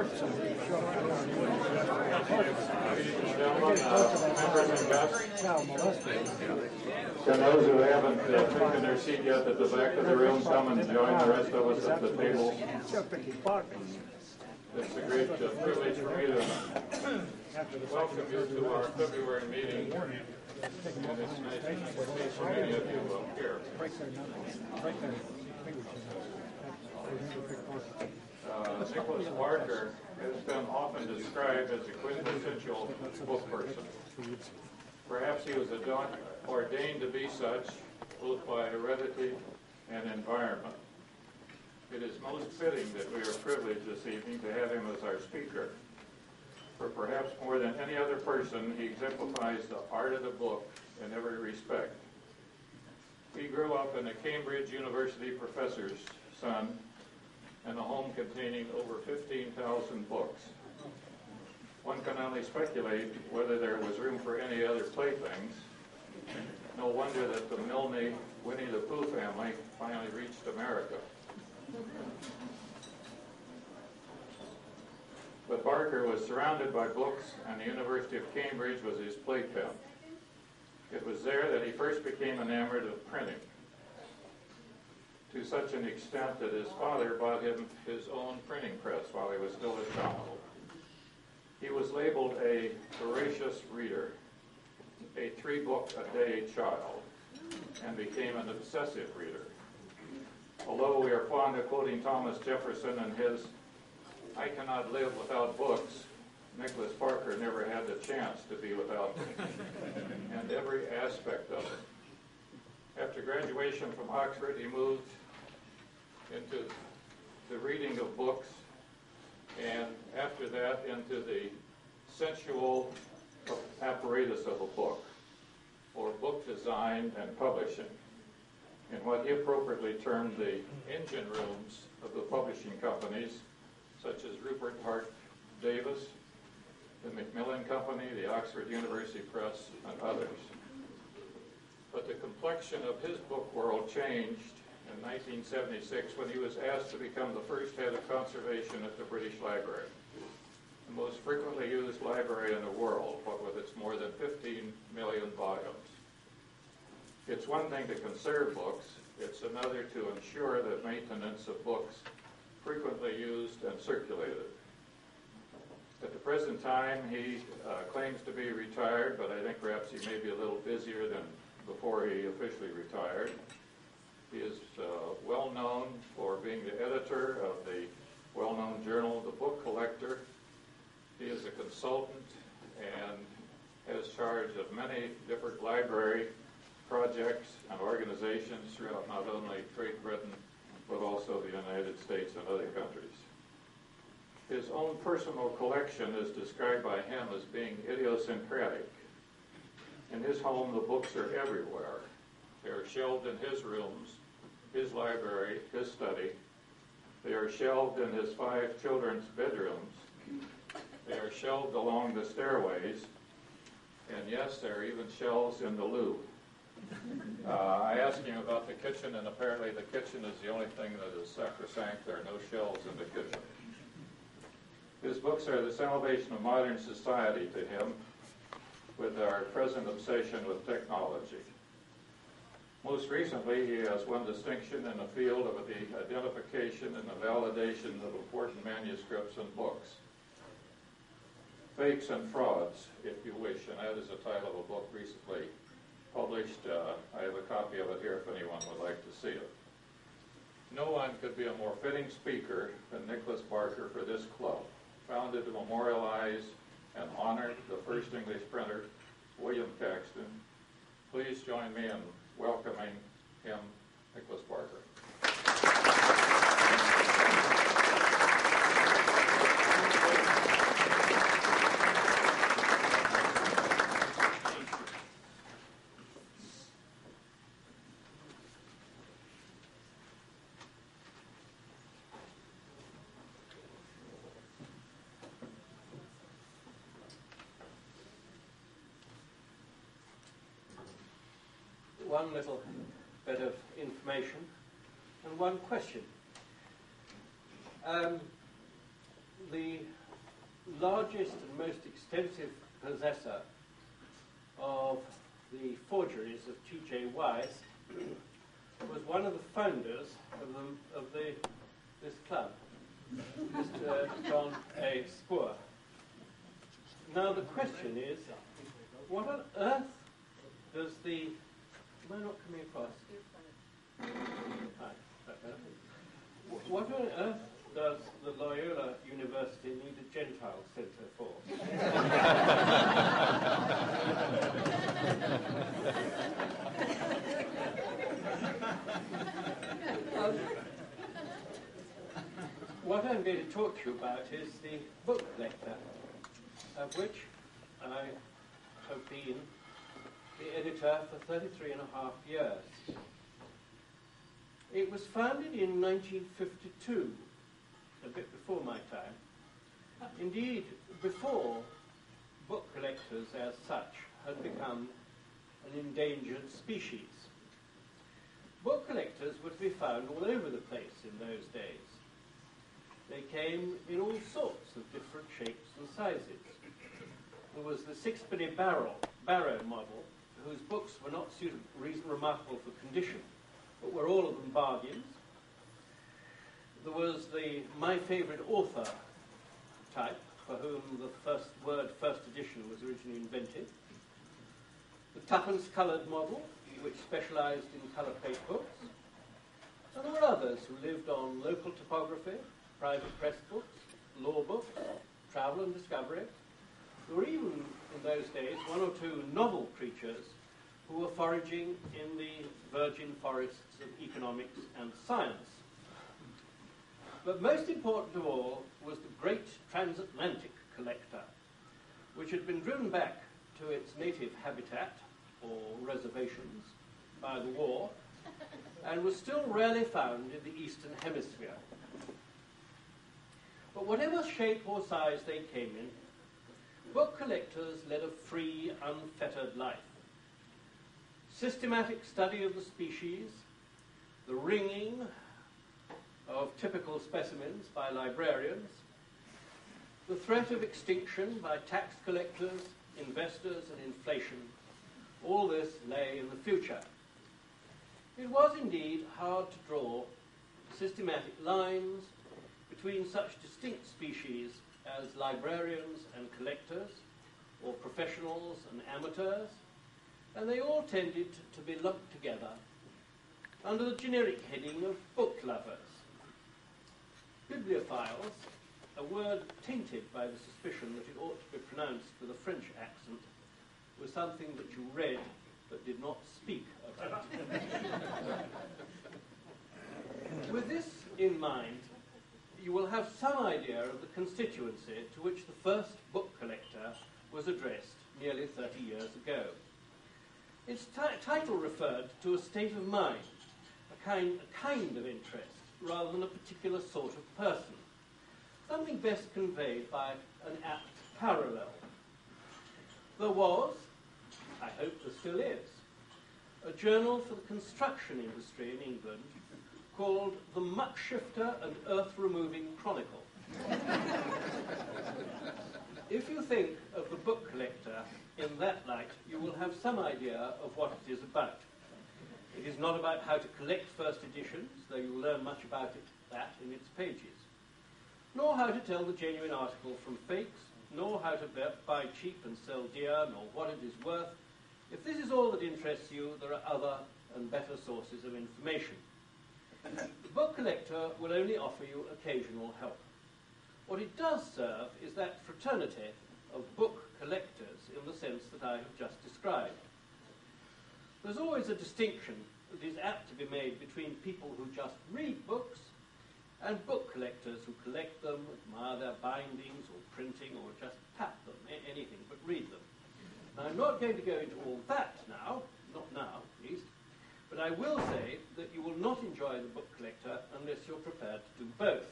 Members and guests, to those who haven't uh, taken their seat yet at the back of the room, come and join the rest of us at the table. It's a great uh, privilege for me to welcome you to our February meeting. And it's nice to see so many of you here. Uh, Nicolas Barker has been often described as a quintessential book person. Perhaps he was ordained to be such, both by heredity and environment. It is most fitting that we are privileged this evening to have him as our speaker. For perhaps more than any other person, he exemplifies the art of the book in every respect. He grew up in a Cambridge University professor's son in a home containing over 15,000 books. One can only speculate whether there was room for any other playthings. No wonder that the Milne Winnie the Pooh family finally reached America. But Barker was surrounded by books, and the University of Cambridge was his playpen. It was there that he first became enamored of printing, to such an extent that his father bought him his own printing press while he was still a child. He was labeled a voracious reader, a three-book-a-day child, and became an obsessive reader. Although we are fond of quoting Thomas Jefferson and his I cannot live without books, Nicolas Barker never had the chance to be without them, and every aspect of it. After graduation from Oxford, he moved into the reading of books, and after that, into the sensual apparatus of a book, or book design and publishing, in what he appropriately termed the engine rooms of the publishing companies, such as Rupert Hart Davis, the Macmillan Company, the Oxford University Press, and others. But the complexion of his book world changed in 1976 when he was asked to become the first head of conservation at the British Library, the most frequently used library in the world, what with its more than 15 million volumes. It's one thing to conserve books, it's another to ensure the maintenance of books frequently used and circulated. At the present time, he uh, claims to be retired, but I think perhaps he may be a little busier than before he officially retired. He is uh, well known for being the editor of the well-known journal, The Book Collector. He is a consultant and has charge of many different library projects and organizations throughout not only Great Britain, but also the United States and other countries. His own personal collection is described by him as being idiosyncratic. In his home, the books are everywhere. They are shelved in his rooms, his library, his study. They are shelved in his five children's bedrooms. They are shelved along the stairways. And yes, there are even shelves in the loo. Uh, I asked him about the kitchen, and apparently the kitchen is the only thing that is sacrosanct. There are no shelves in the kitchen. His books are the salvation of modern society to him with our present obsession with technology. Most recently, he has won distinction in the field of the identification and the validation of important manuscripts and books. Fakes and Frauds, if you wish, and that is the title of a book recently published. Uh, I have a copy of it here if anyone would like to see it. No one could be a more fitting speaker than Nicolas Barker for this club, founded to memorialize and honor the first English printer, William Caxton. Please join me in welcoming him, Nicolas Barker. one little bit of information and one question. Um, the largest and most extensive possessor of the forgeries of T.J. Wise, was one of the founders of, the, of the, this club, Mr. John A. Spoor. Now the question is, what on earth does the... Am I not coming across? Hi, that better? Wh- What on earth does the Loyola University need a Gentile centre for? What I'm going to talk to you about is the book collector, of which I have been the editor for 33 and a half years. It was founded in 1952, a bit before my time. Indeed, before book collectors as such had become an endangered species. Book collectors were to be found all over the place in those days. They came in all sorts of different shapes and sizes. There was the sixpenny barrel, barrow model, whose books were not suitable, reason remarkable for condition, but were all of them bargains. There was the my favourite author type, for whom the first word, first edition, was originally invented. The tuppence coloured model, which specialised in colour plate books. And there were others who lived on local topography, private press books, law books, travel and discovery. There were even, in those days, one or two novel creatures who were foraging in the virgin forests of economics and science. But most important of all was the great transatlantic collector, which had been driven back to its native habitat, or reservations, by the war, and was still rarely found in the Eastern Hemisphere. But whatever shape or size they came in, book collectors led a free, unfettered life. Systematic study of the species, the ringing of typical specimens by librarians, the threat of extinction by tax collectors, investors, and inflation, all this lay in the future. It was indeed hard to draw systematic lines between such distinct species as librarians and collectors, or professionals and amateurs, and they all tended to be lumped together under the generic heading of book lovers. Bibliophiles, a word tainted by the suspicion that it ought to be pronounced with a French accent, was something that you read but did not speak about. with this in mind, you will have some idea of the constituency to which the first book collector was addressed nearly 30 years ago. Its ti- title referred to a state of mind, a kind, a kind of interest, rather than a particular sort of person. Something best conveyed by an apt parallel. There was, I hope there still is, a journal for the construction industry in England called The Muck Shifter and Earth Removing Chronicle. if you think of the book collector in that light, you will have some idea of what it is about. It is not about how to collect first editions, though you will learn much about it, that in its pages, nor how to tell the genuine article from fakes, nor how to buy cheap and sell dear, nor what it is worth. If this is all that interests you, there are other and better sources of information. The book collector will only offer you occasional help. What it does serve is that fraternity of book collectors in the sense that I have just described. There's always a distinction that is apt to be made between people who just read books and book collectors who collect them, admire their bindings or printing or just tap them, anything but read them. Now, I'm not going to go into all that now, not now at least, but I will say that you will not enjoy the book collector unless you're prepared to do both.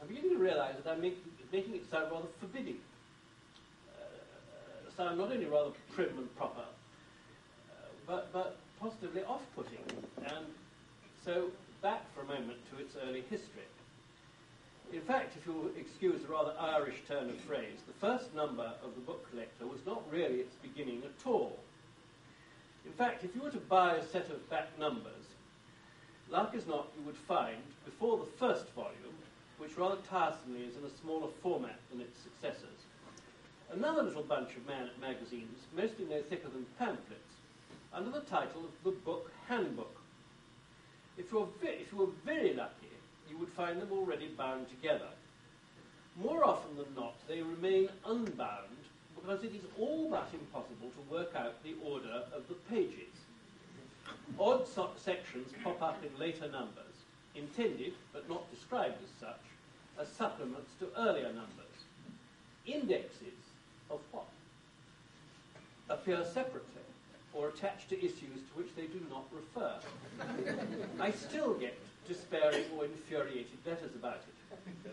I'm beginning to realize that I'm making it sound rather forbidding. Sound not only rather prim and proper, uh, but, but positively off-putting. And so back for a moment to its early history. In fact, if you'll excuse a rather Irish turn of phrase, the first number of the book collector was not really its beginning at all. In fact, if you were to buy a set of back numbers, like as not you would find, before the first volume, which rather tiresomely is in a smaller format than its successors, another little bunch of magazines, mostly no thicker than pamphlets, under the title of the Book Handbook. If, ve- if you were very lucky, you would find them already bound together. More often than not, they remain unbound because it is all but impossible to work out the order of the pages. Odd so- sections pop up in later numbers, intended, but not described as such, as supplements to earlier numbers. Indexes of what? Appear separately or attached to issues to which they do not refer. I still get despairing or infuriated letters about it.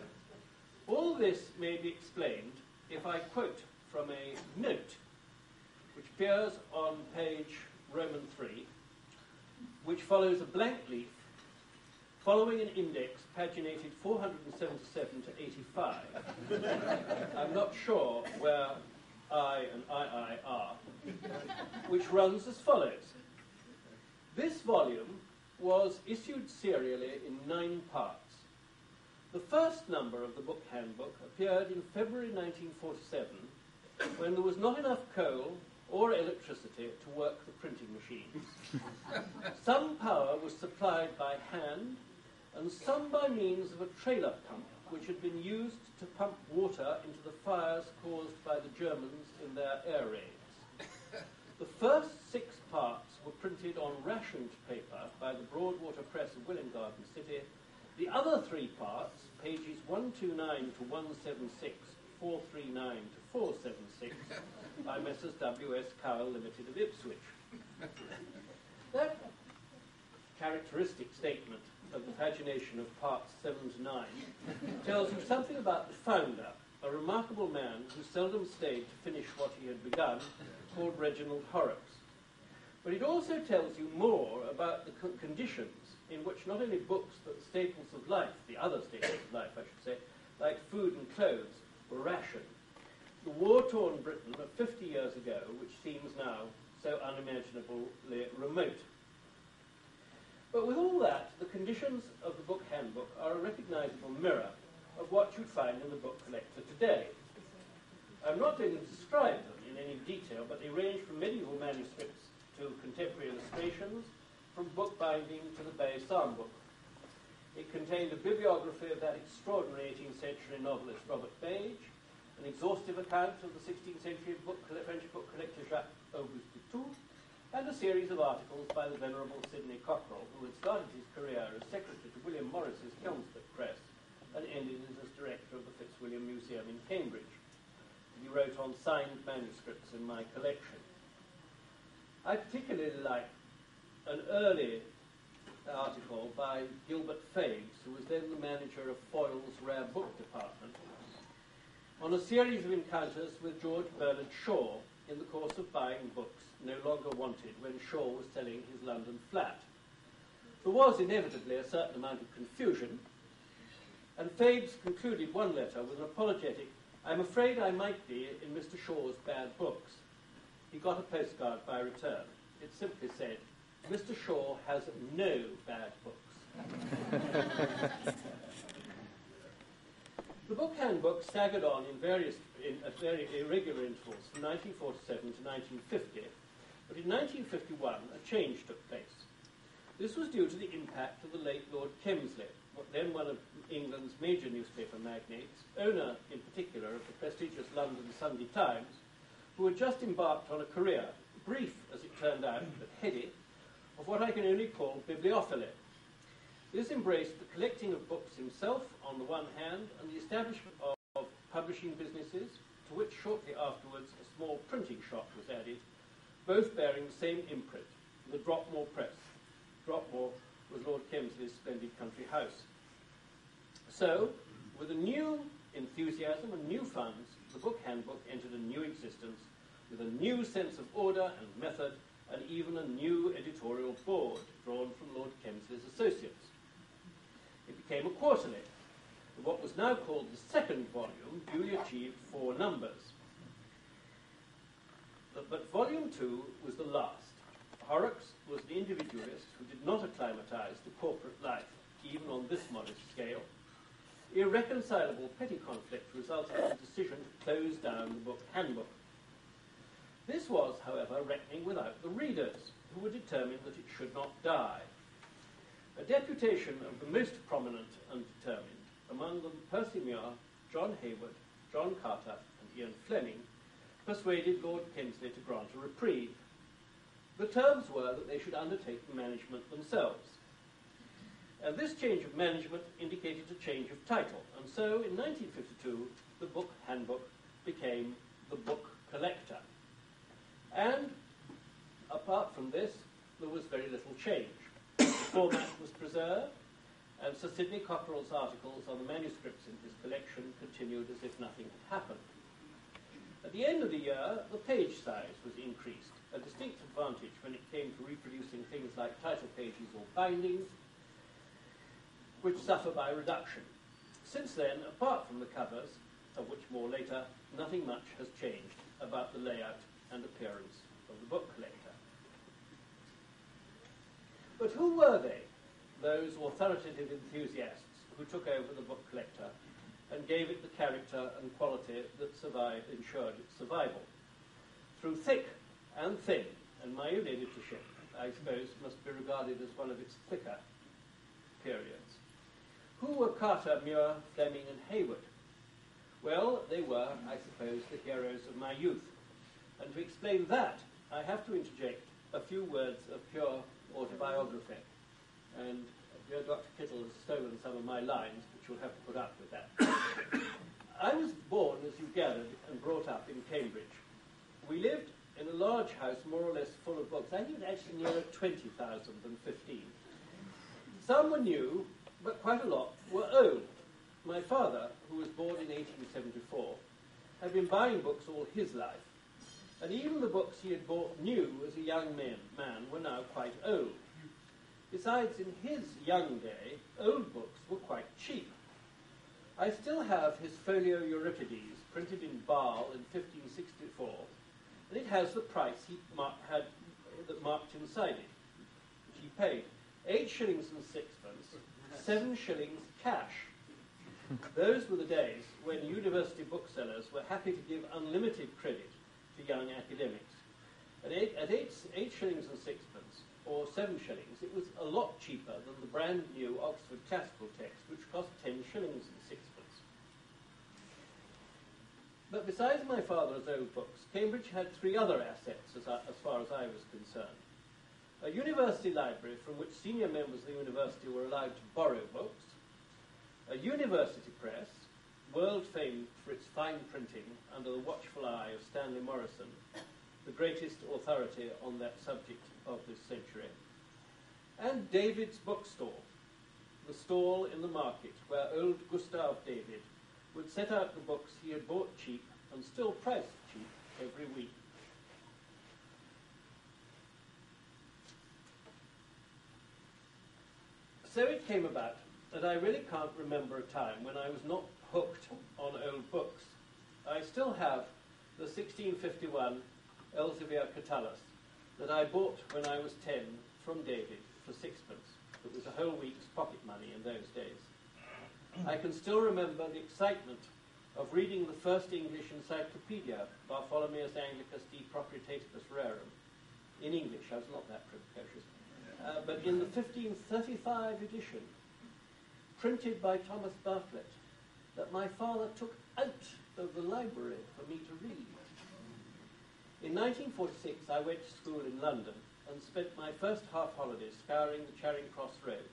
All this may be explained if I quote from a note which appears on page Roman 3, which follows a blank leaf following an index paginated 477 to 85. I'm not sure where I and II are, which runs as follows. This volume was issued serially in nine parts. The first number of the book handbook appeared in February 1947 when there was not enough coal or electricity to work the printing machines. Some power was supplied by hand and some by means of a trailer pump which had been used to pump water into the fires caused by the Germans in their air raids. The first six parts were printed on rationed paper by the Broadwater Press of Welwyn Garden City. The other three parts, pages 129 to 176, 439 to 476, by Messrs. W.S. Cowell Limited of Ipswich. That characteristic statement of the pagination of parts 7 to 9 tells you something about the founder, a remarkable man who seldom stayed to finish what he had begun, called Reginald Horrocks. But it also tells you more about the con- conditions in which not only books but staples of life, the other staples of life I should say, like food and clothes, were rationed. The war-torn Britain of 50 years ago, which seems now so unimaginably remote. But with all that, the conditions of the book handbook are a recognizable mirror of what you'd find in the book collector today. I'm not going to describe them in any detail, but they range from medieval manuscripts to contemporary illustrations, from bookbinding to the Bay Psalm book. It contained a bibliography of that extraordinary 18th century novelist Robert Bage, an exhaustive account of the 16th century book, French book collector Jacques Auguste de Thou, and a series of articles by the Venerable Sidney Cockerell, who had started his career as secretary to William Morris's Kelmscott Press and ended as director of the Fitzwilliam Museum in Cambridge. He wrote on signed manuscripts in my collection. I particularly like an early article by Gilbert Fabes, who was then the manager of Foyle's Rare Book Department, on a series of encounters with George Bernard Shaw in the course of buying books no longer wanted when Shaw was selling his London flat. There was inevitably a certain amount of confusion, and Fabes concluded one letter with an apologetic, I'm afraid I might be in Mr. Shaw's bad books. He got a postcard by return. It simply said, Mr. Shaw has no bad books. the book handbook staggered on in various, in, at very irregular intervals from 1947 to 1950, but in 1951 a change took place. This was due to the impact of the late Lord Kemsley, then one of England's major newspaper magnates, owner in particular of the prestigious London Sunday Times, who had just embarked on a career, brief as it turned out, but heady, of what I can only call bibliophily. This embraced the collecting of books himself on the one hand and the establishment of, of publishing businesses, to which shortly afterwards a small printing shop was added, both bearing the same imprint, the Dropmore Press. Dropmore was Lord Kemsley's splendid country house. So, with a new enthusiasm and new funds, the book handbook entered a new existence with a new sense of order and method and even a new editorial board drawn from Lord Kemsley's associates. It became a quarterly, what was now called the second volume duly achieved four numbers. But, volume two was the last. Horrocks was an individualist who did not acclimatize to corporate life, even on this modest scale. Irreconcilable petty conflict resulted in the decision to close down the book handbook. This was, however, reckoning without the readers, who were determined that it should not die. A deputation of the most prominent and determined, among them Percy Muir, John Hayward, John Carter, and Ian Fleming, persuaded Lord Kemsley to grant a reprieve. The terms were that they should undertake the management themselves. And this change of management indicated a change of title, and so in 1952 the book handbook became the book collector. And apart from this, there was very little change. The format was preserved, and Sir Sidney Cockerell's articles on the manuscripts in his collection continued as if nothing had happened. At the end of the year, the page size was increased, a distinct advantage when it came to reproducing things like title pages or bindings, which suffer by reduction. Since then, apart from the covers, of which more later, nothing much has changed about the layout and appearance of the book collector. But who were they, those authoritative enthusiasts who took over the book collector and gave it the character and quality that survived, ensured its survival? Through thick and thin, and my own editorship, I suppose, must be regarded as one of its thicker periods. Who were Carter, Muir, Fleming, and Hayward? Well, they were, I suppose, the heroes of my youth. And to explain that, I have to interject a few words of pure autobiography. And dear Dr. Kittle has stolen some of my lines, you'll have to put up with that. I was born, as you gathered, and brought up in Cambridge. We lived in a large house, more or less full of books. I think it was actually nearer 20,000 than 15. Some were new, but quite a lot were old. My father, who was born in 1874, had been buying books all his life and even the books he had bought new as a young man, man were now quite old. Besides, in his young day, old books were quite cheap. I still have his Folio Euripides, printed in Basle in 1564, and it has the price he mar- had that marked inside it, which he paid. Eight shillings and sixpence, seven shillings cash. Those were the days when university booksellers were happy to give unlimited credit to young academics. At eight, at eight, eight shillings and sixpence, or seven shillings, it was a lot cheaper than the brand new Oxford classical text, which cost ten shillings and sixpence. But besides my father's old books, Cambridge had three other assets as, I, as far as I was concerned. A university library from which senior members of the university were allowed to borrow books, a university press, world famed for its fine printing under the watchful eye of Stanley Morison, the greatest authority on that subject of this century, and David's bookstall, the stall in the market where old Gustav David would set out the books he had bought cheap and still priced cheap every week. So it came about that I really can't remember a time when I was not hooked on old books. I still have the 1651 Elzevir Catullus that I bought when I was 10 from David for sixpence. It was a whole week's pocket money in those days. I can still remember the excitement of reading the first English encyclopedia, Bartholomeus Anglicus de Proprietatibus Rerum, in English. I was not that precocious. Uh, but in the 1535 edition, printed by Thomas Berthelet, that my father took out of the library for me to read. In 1946, I went to school in London and spent my first half holiday scouring the Charing Cross Road.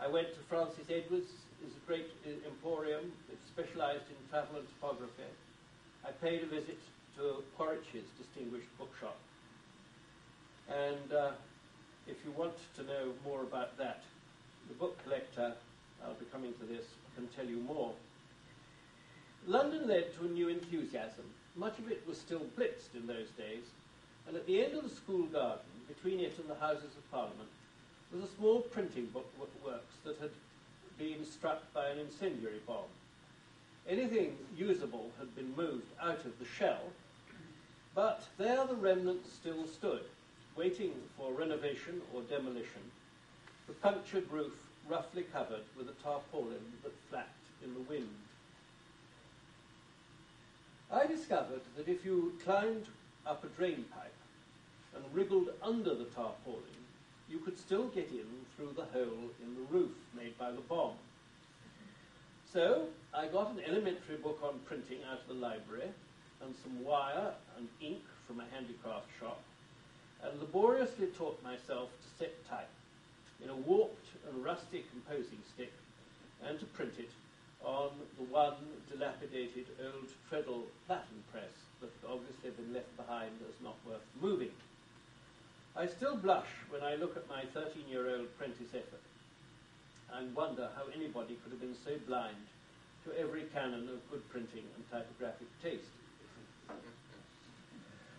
I went to Francis Edwards, great emporium that specialised in travel and topography. I paid a visit to Quaritch's distinguished bookshop. And uh, if you want to know more about that, the book collector, I'll be coming to this, can tell you more. London led to a new enthusiasm. Much of it was still blitzed in those days, and at the end of the school garden, between it and the Houses of Parliament, was a small printing book works that had been struck by an incendiary bomb. Anything usable had been moved out of the shell, but there the remnants still stood, waiting for renovation or demolition, the punctured roof roughly covered with a tarpaulin that flapped in the wind. I discovered that if you climbed up a drain pipe and wriggled under the tarpaulin, you could still get in through the hole in the roof made by the bomb. So I got an elementary book on printing out of the library and some wire and ink from a handicraft shop and laboriously taught myself to set type in a warped and rusty composing stick and to print it on the one dilapidated old treadle platen press that obviously had been left behind as not worth moving. I still blush when I look at my 13-year-old apprentice effort and wonder how anybody could have been so blind to every canon of good printing and typographic taste.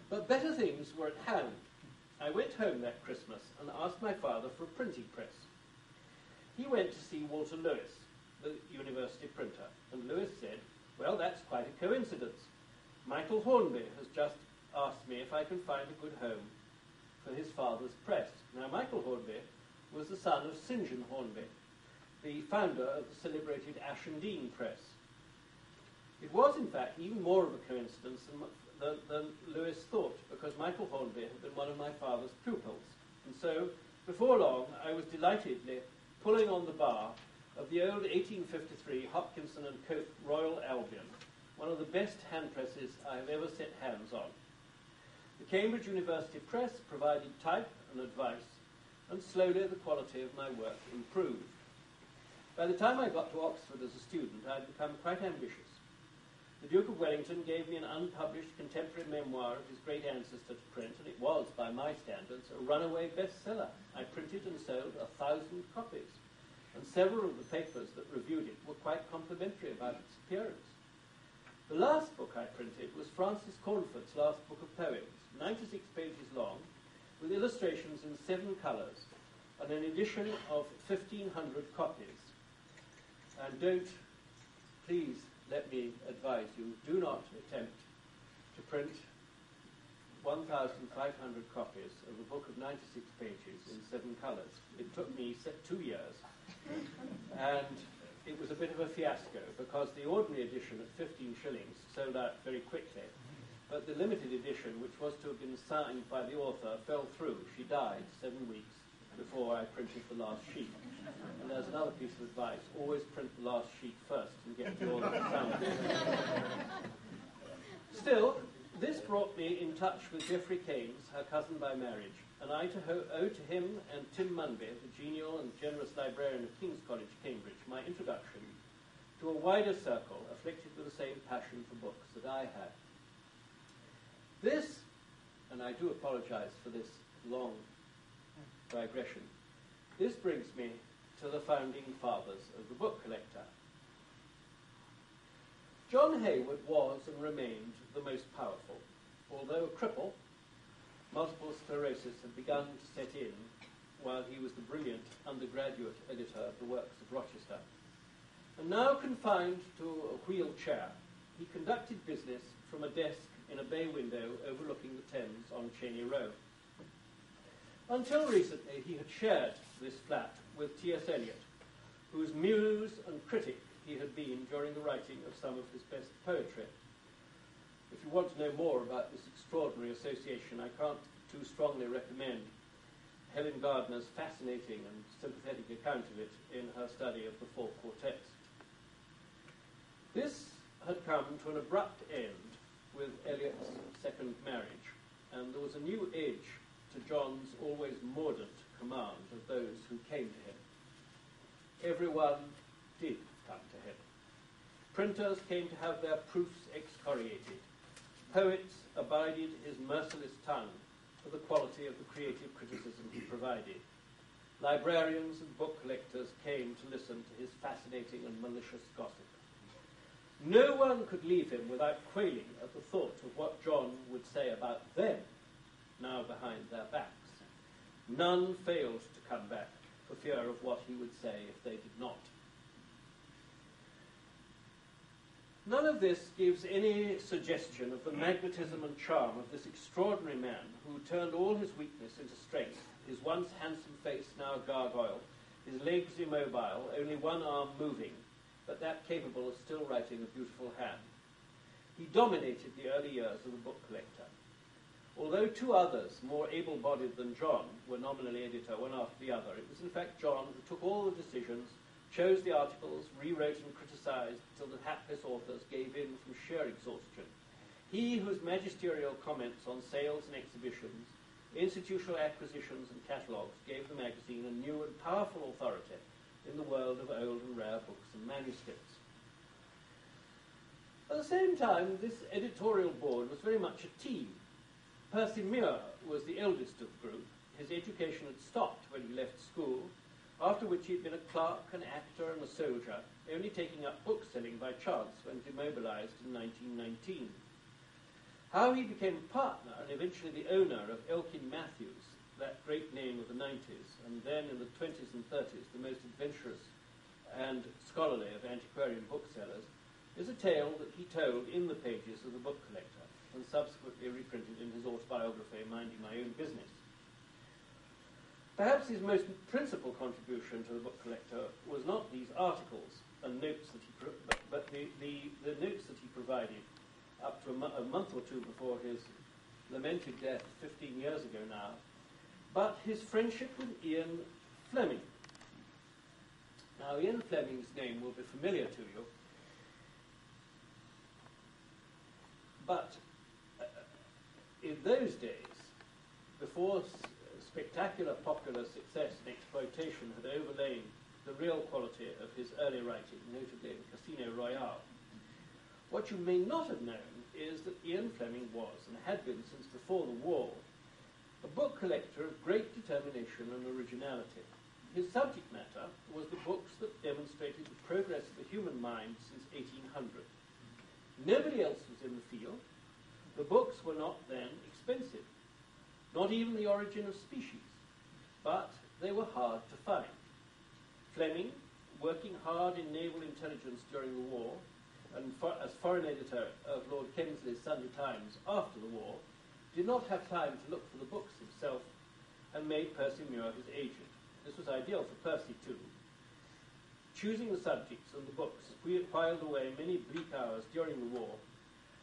But better things were at hand. I went home that Christmas and asked my father for a printing press. He went to see Walter Lewis, the university printer, and Lewis said, well, that's quite a coincidence. Michael Hornby has just asked me if I can find a good home for his father's press. Now, Michael Hornby was the son of St. John Hornby, the founder of the celebrated Ashendene Press. It was, in fact, even more of a coincidence than, than, than Lewis thought, because Michael Hornby had been one of my father's pupils. And so, before long, I was delightedly pulling on the bar of the old 1853 Hopkinson and Cope Royal Albion, one of the best hand presses I have ever set hands on. The Cambridge University Press provided type and advice, and slowly the quality of my work improved. By the time I got to Oxford as a student, I had become quite ambitious. The Duke of Wellington gave me an unpublished contemporary memoir of his great ancestor to print, and it was, by my standards, a runaway bestseller. I printed and sold a thousand copies, and several of the papers that reviewed it were quite complimentary about its appearance. The last book I printed was Frances Cornford's last book of poems, 96 pages long, with illustrations in seven colours, and an edition of 1,500 copies. And don't, please, let me advise you, do not attempt to print 1,500 copies of a book of 96 pages in seven colours. It took me two years, and it was a bit of a fiasco because the ordinary edition at 15 shillings sold out very quickly. But the limited edition, which was to have been signed by the author, fell through. She died seven weeks before I printed the last sheet. And there's another piece of advice, always print the last sheet first and get the order signed. Still, this brought me in touch with Geoffrey Keynes, her cousin by marriage, and I to owe to him and Tim Munby, the genial and generous librarian of King's College, Cambridge, my introduction to a wider circle afflicted with the same passion for books that I had. This, and I do apologize for this long digression, this brings me to the founding fathers of the book collector. John Hayward was and remained the most powerful. Although a cripple, multiple sclerosis had begun to set in while he was the brilliant undergraduate editor of the works of Rochester. And now confined to a wheelchair, he conducted business from a desk in a bay window overlooking the Thames on Cheyne Row. Until recently, he had shared this flat with T.S. Eliot, whose muse and critic he had been during the writing of some of his best poetry. If you want to know more about this extraordinary association, I can't too strongly recommend Helen Gardner's fascinating and sympathetic account of it in her study of the four quartets. This had come to an abrupt end with Eliot's second marriage, and there was a new edge to John's always mordant command of those who came to him. Everyone did come to him. Printers came to have their proofs excoriated. Poets abided his merciless tongue for the quality of the creative criticism he provided. Librarians and book collectors came to listen to his fascinating and malicious gossip. No one could leave him without quailing at the thought of what John would say about them, now behind their backs. None failed to come back for fear of what he would say if they did not. None of this gives any suggestion of the magnetism and charm of this extraordinary man who turned all his weakness into strength, his once handsome face now gargoyle, his legs immobile, only one arm moving, but that capable of still writing a beautiful hand. He dominated the early years of the book collector. Although two others, more able-bodied than John, were nominally editor one after the other, it was in fact John who took all the decisions, chose the articles, rewrote and criticised till the hapless authors gave in from sheer exhaustion. He whose magisterial comments on sales and exhibitions, institutional acquisitions and catalogues gave the magazine a new and powerful authority in the world of old and rare books and manuscripts. At the same time, this editorial board was very much a team. Percy Muir was the eldest of the group. His education had stopped when he left school, after which he had been a clerk, an actor, and a soldier, only taking up bookselling by chance when demobilized in 1919. How he became partner and eventually the owner of Elkin Mathews, that great name of the 90s, and then in the 20s and 30s, the most adventurous and scholarly of antiquarian booksellers, is a tale that he told in the pages of the book collector and subsequently reprinted in his autobiography, Minding My Own Business. Perhaps his most principal contribution to the book collector was not these articles and notes that he, pro- but, but the, the, the notes that he provided up to a, a month or two before his lamented death 15 years ago now, but his friendship with Ian Fleming. Now, Ian Fleming's name will be familiar to you, but uh, in those days, before spectacular popular success and exploitation had overlain the real quality of his early writing, notably in Casino Royale, what you may not have known is that Ian Fleming was, and had been since before the war, a book collector of great determination and originality. His subject matter was the books that demonstrated the progress of the human mind since 1800. Nobody else was in the field. The books were not then expensive, not even the origin of species, but they were hard to find. Fleming, working hard in naval intelligence during the war, and for, as foreign editor of Lord Kemsley's Sunday Times after the war, did not have time to look for the books himself and made Percy Muir his agent. This was ideal for Percy too. Choosing the subjects and the books, we had whiled away many bleak hours during the war,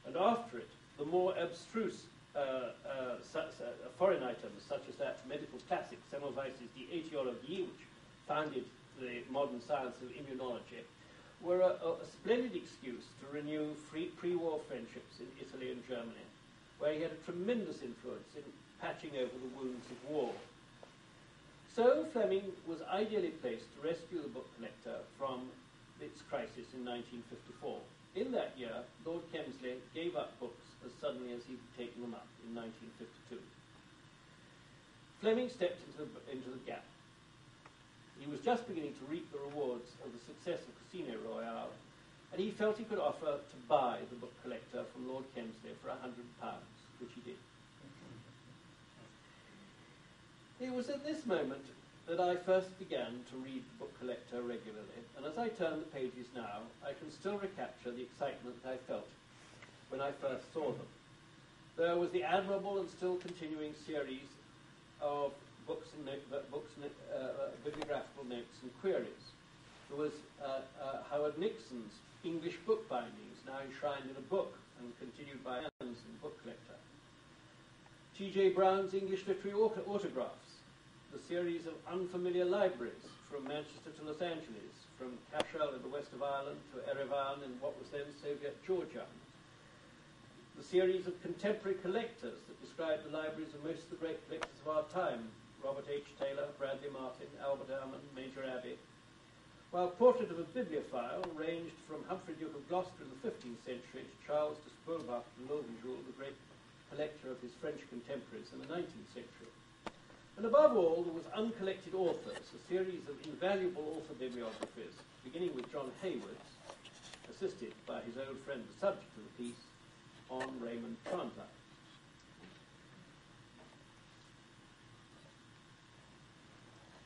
and after it, the more abstruse uh, uh, foreign items, such as that medical classic, Semmelweis's Die Etiologie, which founded the modern science of immunology, were a, a, splendid excuse to renew free, pre-war friendships in Italy and Germany, where he had a tremendous influence in patching over the wounds of war. So Fleming was ideally placed to rescue the book collector from its crisis in 1954. In that year, Lord Kemsley gave up books as suddenly as he'd taken them up in 1952. Fleming stepped into the, into the gap. He was just beginning to reap the rewards of the success of Casino Royale, and he felt he could offer to buy the book collector from Lord Kemsley for a hundred pounds, which he did. It was at this moment that I first began to read the book collector regularly, and as I turn the pages now, I can still recapture the excitement I felt when I first saw them. There was the admirable and still continuing series of books and uh, books, uh, uh, bibliographical notes and queries. There was uh, uh, Howard Nixon's English book bindings, now enshrined in a book and continued by Anderson, book collector. T.J. Brown's English literary auto- autographs, the series of unfamiliar libraries from Manchester to Los Angeles, from Cashel in the west of Ireland to Erevan in what was then Soviet Georgia. The series of contemporary collectors that describe the libraries of most of the great collectors of our time, Robert H. Taylor, Bradley Martin, Albert Ehrman, Major Abbey. While Portrait of a Bibliophile ranged from Humphrey Duke of Gloucester in the 15th century to Charles de Spoelberch de Lovenjoul, the great collector of his French contemporaries in the 19th century. And above all, there was Uncollected Authors, a series of invaluable author bibliographies, beginning with John Hayward's, assisted by his old friend, the subject of the piece, on Raymond Chandler.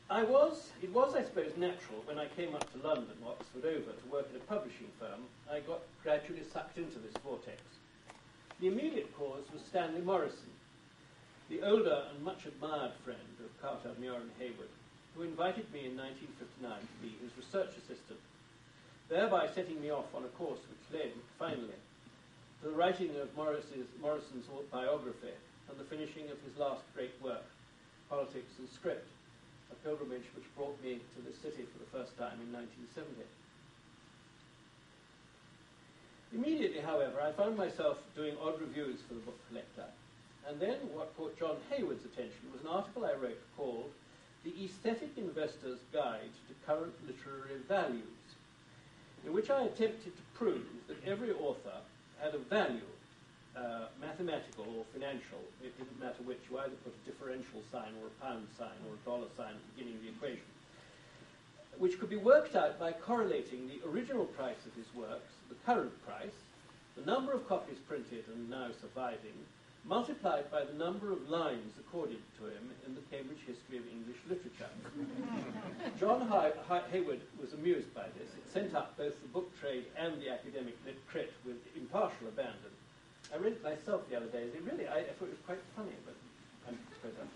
I was, it was, I suppose, natural when I came up to London, Oxford over, to work in a publishing firm, I got gradually sucked into this vortex. The immediate cause was Stanley Morison, the older and much admired friend of Carter, Muir and Hayward, who invited me in 1959 to be his research assistant, thereby setting me off on a course which led, finally, the writing of Morris's, Morison's biography and the finishing of his last great work, Politics and Script, a pilgrimage which brought me to this city for the first time in 1970. Immediately, however, I found myself doing odd reviews for the book collector. And then what caught John Hayward's attention was an article I wrote called The Aesthetic Investor's Guide to Current Literary Values, in which I attempted to prove that every author had a value uh, mathematical or financial, it didn't matter which, you either put a differential sign or a pound sign or a dollar sign at the beginning of the equation, which could be worked out by correlating the original price of his works, the current price, the number of copies printed and now surviving, multiplied by the number of lines accorded to him in the Cambridge History of English Literature. John Hay- Hay- Hayward was amused by this. It sent up both the book trade and the academic lit crit with impartial abandon. I read it myself the other day. It really, I, I thought it was quite funny, but I'm afraid I'm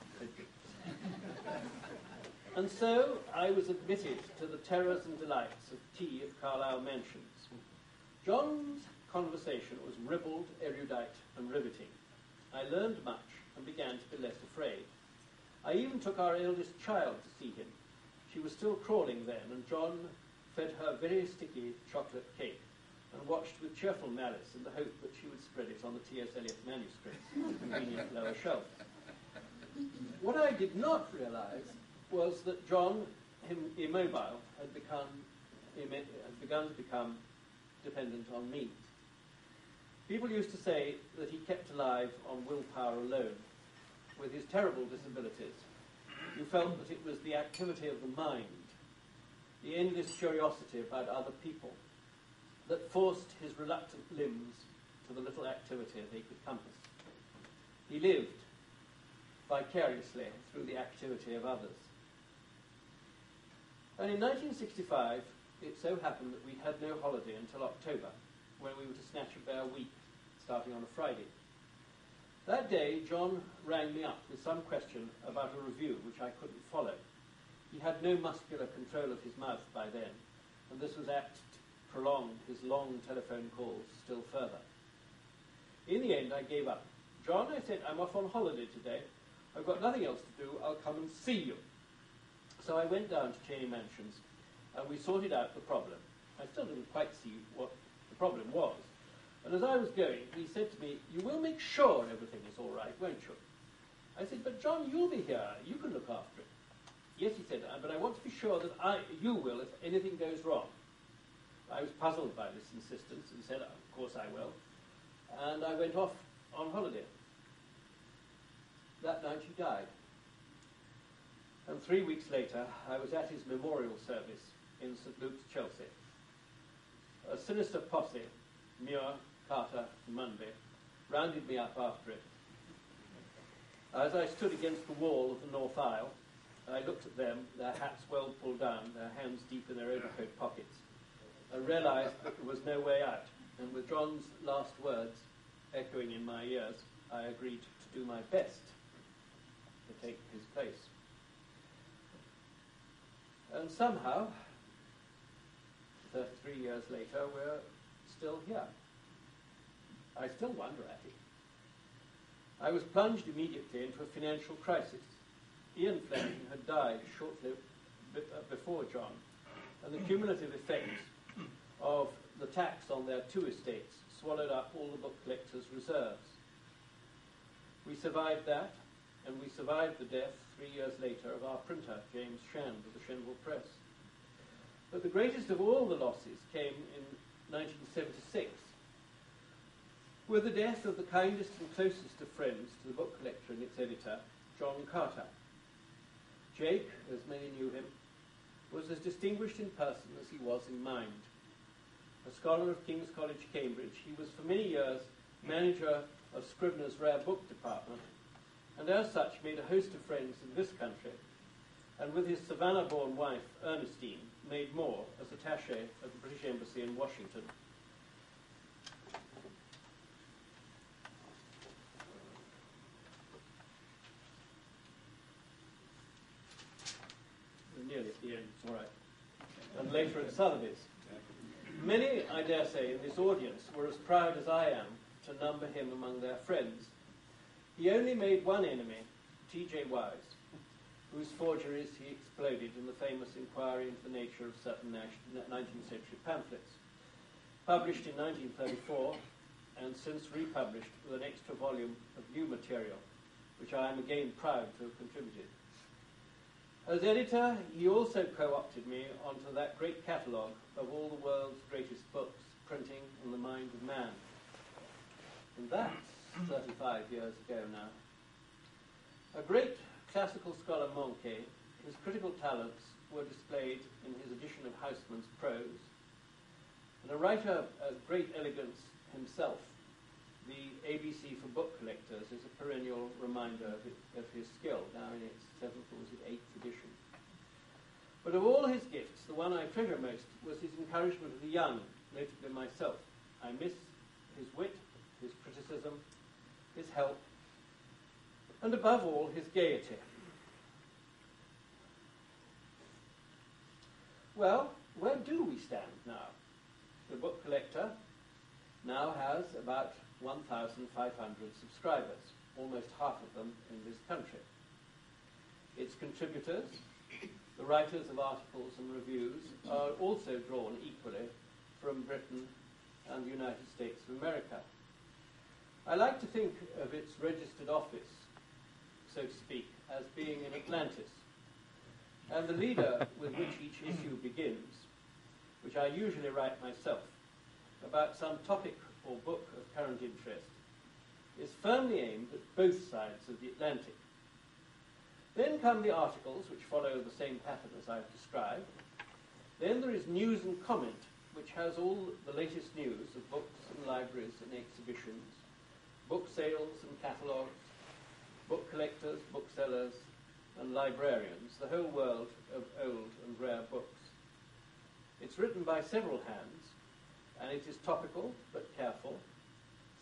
And so I was admitted to the terrors and delights of tea at Carlyle Mansions. John's conversation was ribald, erudite, and riveting. I learned much and began to be less afraid. I even took our eldest child to see him. She was still crawling then, and John fed her very sticky chocolate cake and watched with cheerful malice in the hope that she would spread it on the T.S. Eliot manuscripts on the convenient lower shelf. What I did not realize was that John, him, immobile, had become had begun to become dependent on me. People used to say that he kept alive on willpower alone. With his terrible disabilities, you felt that it was the activity of the mind, the endless curiosity about other people, that forced his reluctant limbs to the little activity they could compass. He lived vicariously through the activity of others. And in 1965, it so happened that we had no holiday until October, when we were to snatch a bare week, starting on a Friday. That day, John rang me up with some question about a review which I couldn't follow. He had no muscular control of his mouth by then, and this was apt to prolong his long telephone calls still further. In the end, I gave up. John, I said, I'm off on holiday today. I've got nothing else to do. I'll come and see you. So I went down to Cheyne Mansions and we sorted out the problem. I still didn't quite see what the problem was. And as I was going, he said to me, You will make sure everything is all right, won't you? I said, But John, you'll be here. You can look after it. Yes, he said, but I want to be sure that I, you will if anything goes wrong. I was puzzled by this insistence and said, Of course I will. And I went off on holiday. That night he died. And three weeks later, I was at his memorial service in St. Luke's, Chelsea. A sinister posse, Muir, Carter, Munby, rounded me up after it. As I stood against the wall of the north aisle, I looked at them, their hats well pulled down, their hands deep in their overcoat pockets. I realized that there was no way out. And with John's last words echoing in my ears, I agreed to do my best to take his place. And somehow, 33 years later, we're still here. I still wonder at it. I was plunged immediately into a financial crisis. Ian Fleming had died shortly before John, and the cumulative effects of the tax on their two estates swallowed up all the book collectors' reserves. We survived that, and we survived the death three years later of our printer, James Shand, of the Shenval Press. But the greatest of all the losses came in 1976, with the death of the kindest and closest of friends to the book collector and its editor, John Carter. Jake, as many knew him, was as distinguished in person as he was in mind a scholar of King's College, Cambridge. He was for many years manager of Scribner's Rare Book Department, and as such made a host of friends in this country, and with his Savannah-born wife, Ernestine, made more as attaché at the British Embassy in Washington. We're nearly at the end, it's all right. Later at Sotheby's. Many, I dare say, in this audience were as proud as I am to number him among their friends. He only made one enemy, T.J. Wise, whose forgeries he exploded in the famous inquiry into the nature of certain 19th century pamphlets. Published in 1934 and since republished with an extra volume of new material, which I am again proud to have contributed. As editor, he also co-opted me onto that great catalogue of all the world's greatest books, printing on the mind of man. And that's 35 years ago now. A great classical scholar manqué, his critical talents were displayed in his edition of Housman's prose. And a writer of great elegance himself, the ABC for book collectors is a perennial reminder of, it, of his skill, now in its seventh or was it eighth edition. But of all his gifts, the one I treasure most was his encouragement of the young, notably myself. I miss his wit, his criticism, his help, and above all, his gaiety. Well, where do we stand now? The book collector now has about 1,500 subscribers, almost half of them in this country. Its contributors, the writers of articles and reviews, are also drawn equally from Britain and the United States of America. I like to think of its registered office, so to speak, as being in Atlantis. And the leader with which each issue begins, which I usually write myself, about some topic or book of current interest, is firmly aimed at both sides of the Atlantic. Then come the articles, which follow the same pattern as I've described. Then there is news and comment, which has all the latest news of books and libraries and exhibitions, book sales and catalogues, book collectors, booksellers, and librarians, the whole world of old and rare books. It's written by several hands, and it is topical but careful,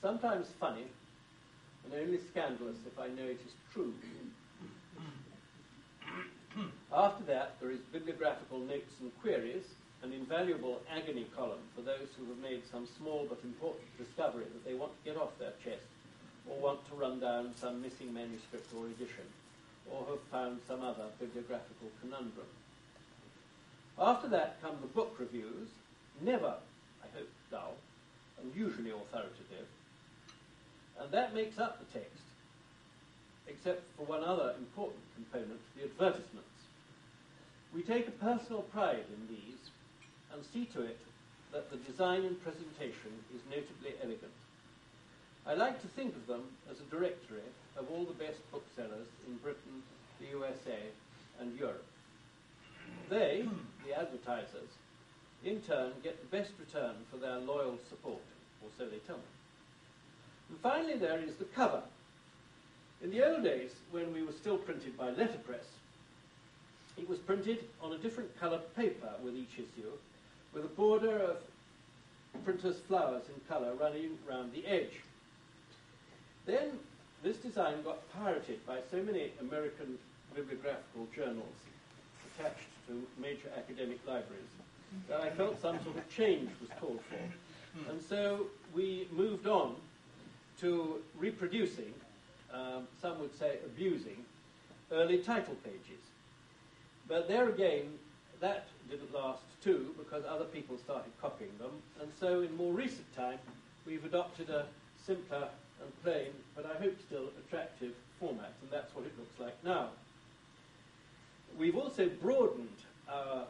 sometimes funny, and only scandalous if I know it is true. After that, there is bibliographical notes and queries, an invaluable agony column for those who have made some small but important discovery that they want to get off their chest, or want to run down some missing manuscript or edition, or have found some other bibliographical conundrum. After that come the book reviews, never, dull, and usually authoritative, and that makes up the text, except for one other important component, the advertisements. We take a personal pride in these and see to it that the design and presentation is notably elegant. I like to think of them as a directory of all the best booksellers in Britain, the USA, and Europe. They, the advertisers, in turn get the best return for their loyal support, or so they tell me. And finally, there is the cover. In the old days, when we were still printed by letterpress, it was printed on a different coloured paper with each issue, with a border of printer's flowers in colour running round the edge. Then this design got pirated by so many American bibliographical journals attached to major academic libraries that I felt some sort of change was called for. And so we moved on to reproducing, um, some would say abusing, early title pages. But there again, that didn't last too because other people started copying them. And so in more recent time, we've adopted a simpler and plain, but I hope still attractive format, and that's what it looks like now. We've also broadened our,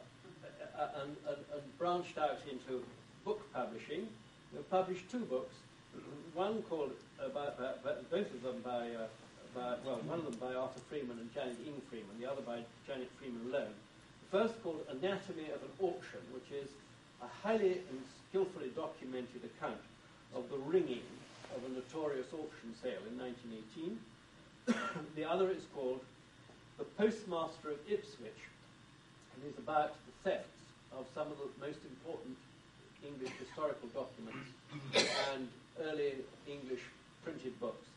and, and, and branched out into book publishing. We've published two books, one called, uh, both of them by, uh, by, well, one of them by Arthur Freeman and Janet Ing Freeman, the other by Janet Freeman alone. The first called Anatomy of an Auction, which is a highly and skillfully documented account of the ringing of a notorious auction sale in 1918. the other is called the postmaster of Ipswich, and is about the thefts of some of the most important English historical documents and early English printed books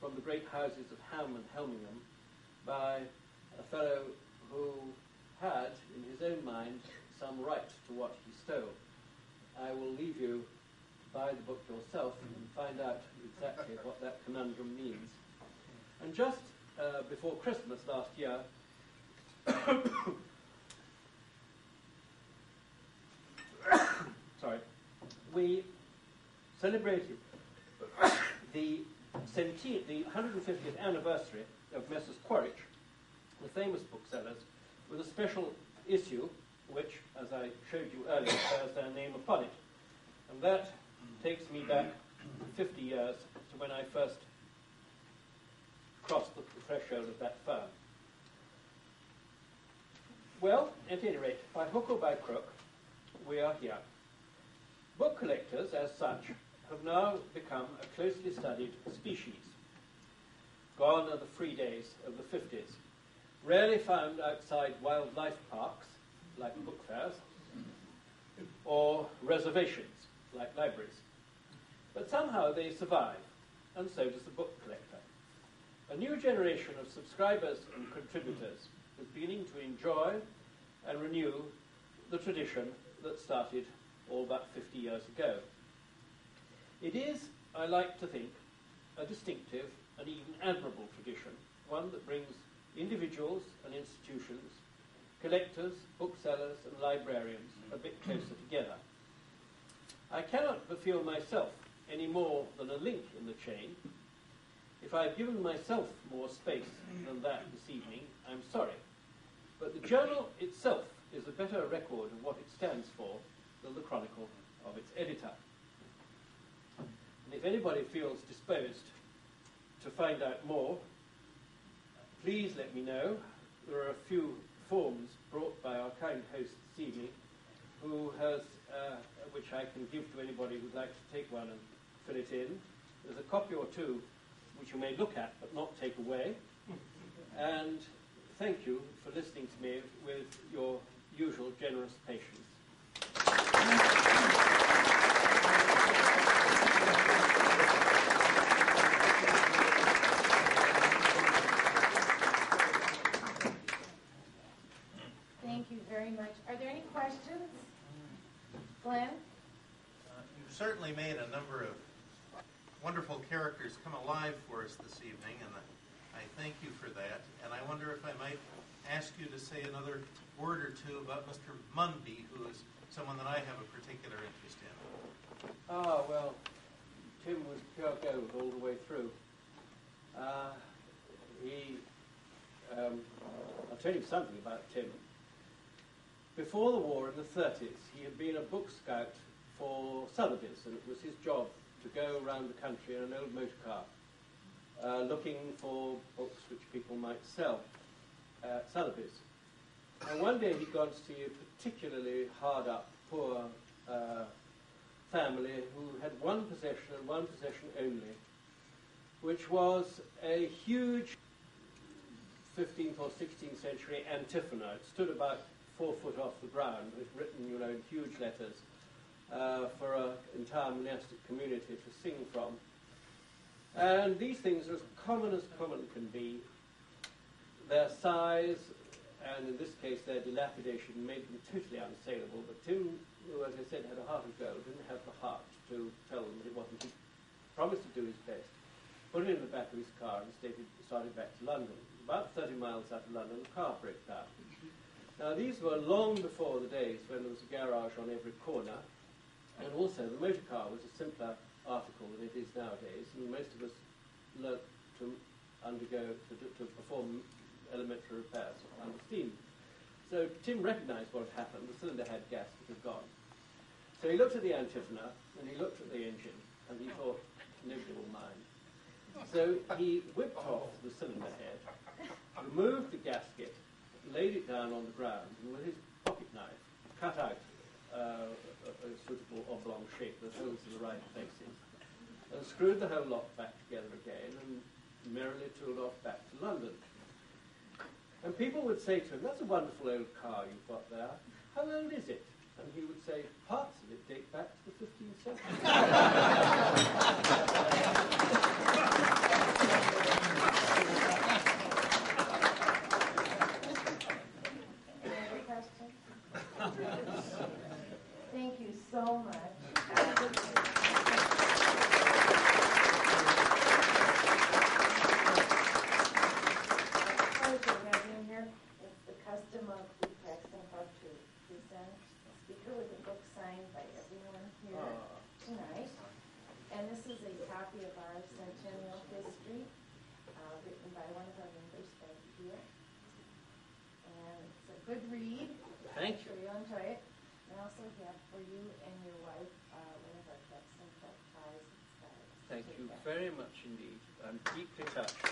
from the great houses of Ham and Helmingham by a fellow who had, in his own mind, some right to what he stole. I will leave you buy the book yourself and find out exactly what that conundrum means. And just uh, before Christmas last year, sorry, we celebrated the, centi- the 150th anniversary of Messrs. Quaritch, the famous booksellers, with a special issue, which, as I showed you earlier, bears their name upon it. And that takes me back 50 years to when I first crossed the threshold of that firm. Well, at any rate, by hook or by crook, we are here. Book collectors, as such, have now become a closely studied species. Gone are the free days of the 50s, rarely found outside wildlife parks, like book fairs, or reservations, like libraries. But somehow they survive, and so does the book collector. A new generation of subscribers and contributors is beginning to enjoy and renew the tradition that started all about 50 years ago. It is, I like to think, a distinctive and even admirable tradition, one that brings individuals and institutions, collectors, booksellers, and librarians a bit closer together. I cannot but feel myself any more than a link in the chain. If I have given myself more space than that this evening, I'm sorry. But the journal itself is a better record of what it stands for than the chronicle of its editor. And if anybody feels disposed to find out more, please let me know. There are a few forms brought by our kind host evening, who has, uh, which I can give to anybody who'd like to take one and fill it in. There's a copy or two which you may look at but not take away. And thank you for listening to me with your usual generous patience. Thank you very much. Are there any questions? Glenn? Uh, You've certainly made a number of wonderful characters come alive for us this evening, and I thank you for that. And I wonder if I might ask you to say another word or two about Mr. Munby, who is someone that I have a particular interest in. Ah, well, Tim was pure gold all the way through. Uh, he, um, I'll tell you something about Tim. Before the war in the 30s, he had been a book scout for Sotheby's, and it was his job to go around the country in an old motor car, uh, looking for books which people might sell at Sotheby's. And one day he got to a particularly hard up, poor uh, family who had one possession and one possession only, which was a huge 15th or 16th century antiphona. It stood about four foot off the ground, it was written, you know, in huge letters uh, for an entire monastic community to sing from. And these things are as common as common can be. Their size, and in this case their dilapidation, made them totally unsaleable. But Tim, who, as I said, had a heart of gold, didn't have the heart to tell them that it wasn't. He promised to do his best, put it in the back of his car, and started, started back to London. About 30 miles out of London, the car broke down. Now, these were long before the days when there was a garage on every corner, and also the motor car was a simpler article than it is nowadays, and most of us learnt to undergo, to, to perform elementary repairs under steam. So Tim recognised what had happened. The cylinder head gasket had gone. So he looked at the antiphona, and he looked at the engine, and he thought, nobody will mind. So he whipped off the cylinder head, removed the gasket, laid it down on the ground, and with his pocket knife cut out uh, a, a suitable oblong shape that holes in the right places, and screwed the whole lot back together again, and merrily tooled off back to London. And people would say to him, that's a wonderful old car you've got there. How old is it? And he would say, parts of it date back to the 15th century. Thank you so much. keep in touch.